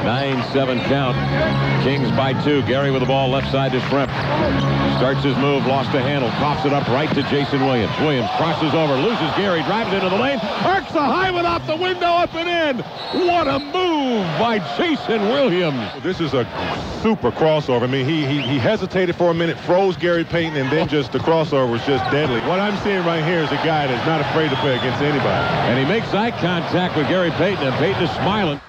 9-7 count. Kings by two. Gary with the ball left side to Schrempf. Starts his move, lost the handle, pops it up right to Jason Williams. Williams crosses over, loses Gary, drives into the lane, arcs a high one out the window, up and in. What a move by Jason Williams. This is a super crossover. I mean, he, he, he hesitated for a minute, froze Gary Payton, and then just the crossover was just deadly. What I'm seeing right here is a guy that's not afraid to play against anybody. And he makes eye contact with Gary Payton, and Payton is smiling.